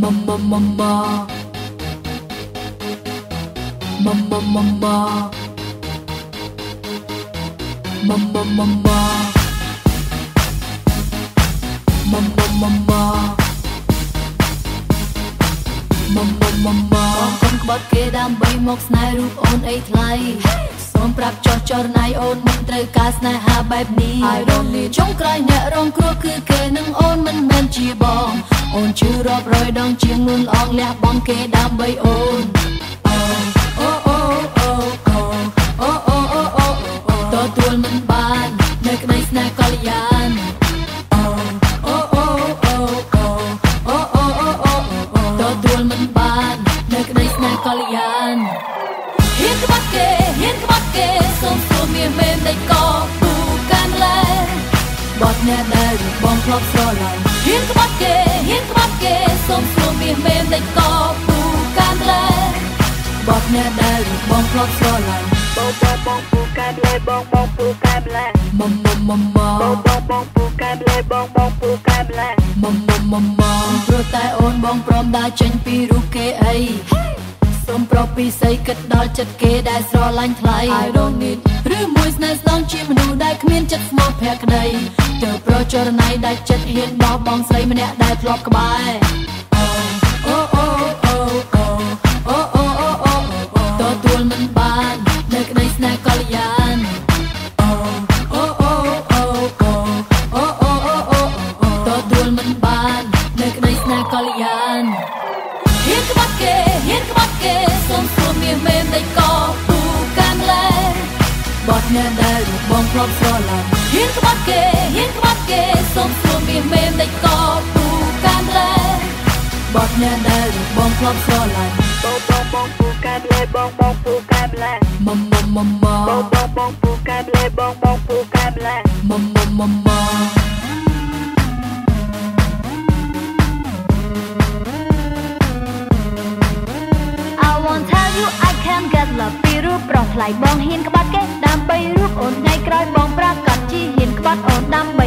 Mama mama Mama mama Mama mama Mama mama Mama mama កូនក្បត់គេដើម្បីមកស្នេហ៍រូបអូនអីថ្លៃសូមប្រាប់ចោះចរណៃអូនមិនត្រូវការស្នេហាបែបនេះ I don't need ចុងក្រោយអ្នករងគ្រោះគឺគេនឹងអូនមិនមែនជាបង អូនជឿរាប់រយដងជាងនួនអងលះបងគេដើម្បីអូនអូអូអូអូអូអូអូអូអូទទួលមិនបាននៅក្តីស្នេហ៍កល្យានអូអូអូអូអូអូអូអូអូទទួលមិនបាននៅក្តីស្នេហ៍កល្យានហ៊ានក្បត់គេហ៊ានក្បត់គេសូមសួរមានមែនតែក៏ពូកាន់លែ បត់អ្នកដែលបងធ្លាប់ស្រឡាញ់ហ៊ានក្បត់គេហ៊ានក្បត់គេសូមសួរមានមែនតែក៏ពូកាន់លែបត់អ្នកដែលបងធ្លាប់ស្រឡាញ់បងបងបងពូកែមលេបងបងពូកែមលេម៉មម៉មម៉មបងបងបងពូកែមលេបងបងពូកែមលេម៉មម៉មម៉មព្រោះតែអូនបងព្រមដើរចេញពីរូបគេអីសូមប្រុសពីស័យគិតដល់ចិត្តគេដែលស្រឡាញ់ថ្លៃ I don't need ឬមួយស្នេហ៍ស្នងជាមនុស្សដែលគ្មានចិត្តស្មោះភក្តី ទៅប្រចរណៃដែលចិត្តហ៊ានបោះបង់ស្រីម្នាក់ដែលធ្លាប់ក្បែរអូអូអូអូអូអូអូអូអូទទួលមិនបាននៅក្តីស្នេហ៍កល្យានអូអូអូអូអូអូអូអូអូទទួលមិនបាននៅក្តីស្នេហ៍កល្យានហ៊ានក្បត់គេហ៊ានក្បត់គេសូមសួរមានមែនតែក៏ពូកាន់លែបត់អ្នកដែលបងធ្លាប់ស្រឡាញ់ហ៊ានក្បត់គេហ៊ានក្បត់គេ សូមសួរមានមែនតែក៏ពូកាន់លែបត់អ្នកដែលបងធ្លាប់ស្រឡាញ់បងបងបងពូកែមលេបងបងពូកែមលេម៉មម៉មម៉មបងបងបងពូកែមលេបងបងពូកែមលេម៉មម៉មម៉ម I won't tell you I can get love ពីរូបប្រុសថ្លៃបងហ៊ានក្បត់គេដើម្បីរូបអូនថ្ងៃក្រោយបងប្រកាសជាហ៊ានក្បត់អូនដើម្បី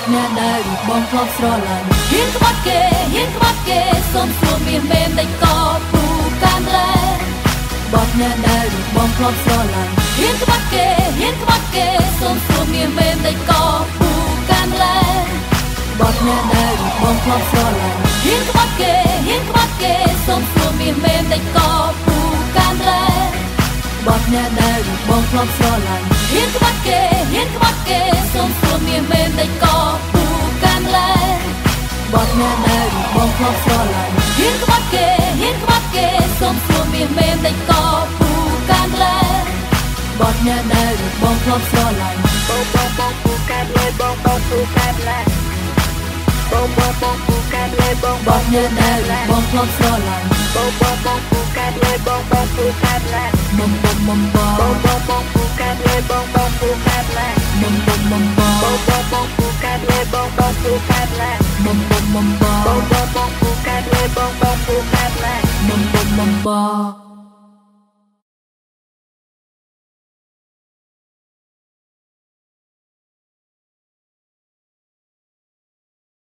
ត់អ្នកដែលបងធ្លាប់ស្រឡាញ់ហ៊ានក្បត់គេហ៊ានក្បត់គេសូមសួរមានមែនតែក៏ពូកាន់លែបត់អ្នកដែលបងធ្លាប់ស្រឡាញ់ហ៊ានក្បត់គេហ៊ានក្បត់គេសូមសួរមានមែនតែក៏ពូកាន់លែបត់អ្នកដែលបងធ្លាប់ស្រឡាញ់ហ៊ានក្បត់គេហ៊ានក្បត់គេសូមសួរមានមែនតែក៏ពូកាន់លែបត់អ្នកដែលបងធ្លាប់ស្រឡាញ់ហ៊ានក្បត់គេហ៊ានក្បត់ គេសូមសួរមានមែនតែក៏ពូកាន់លែបត់អ្នកដែលបងធ្លាប់ស្រឡាញ់ហ៊ានក្បត់គេហ៊ានក្បត់គេសូមសួរមានមែនតែក៏ពូកាន់លែបត់អ្នកដែលបងធ្លាប់ស្រឡាញ់បងបងបងពូកែមលេបងបងពូកែមលេបងបងបងពូកែមលេបងបត់អ្នកដែលបងធ្លាប់ស្រឡាញ់បងបងបងពូកែមលេបងបងពូកែមលេមុំមុំមុំបបងបងបងពូកែម boom boom boom bong bong bukan lah Bong bong bong bong Bong bong bong bukan we bong bong bukan lah Bong bong bong bong